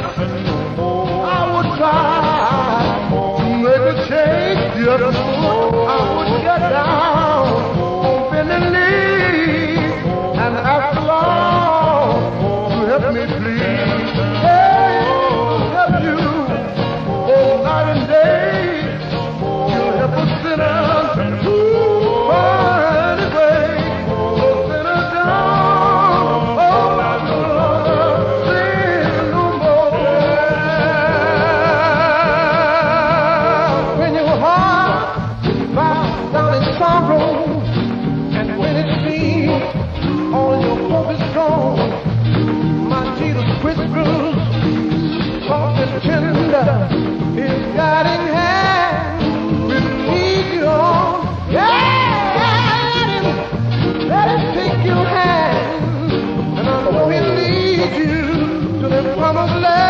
nothing more. I would try to ever change hand, and I know he leads you to the promised land.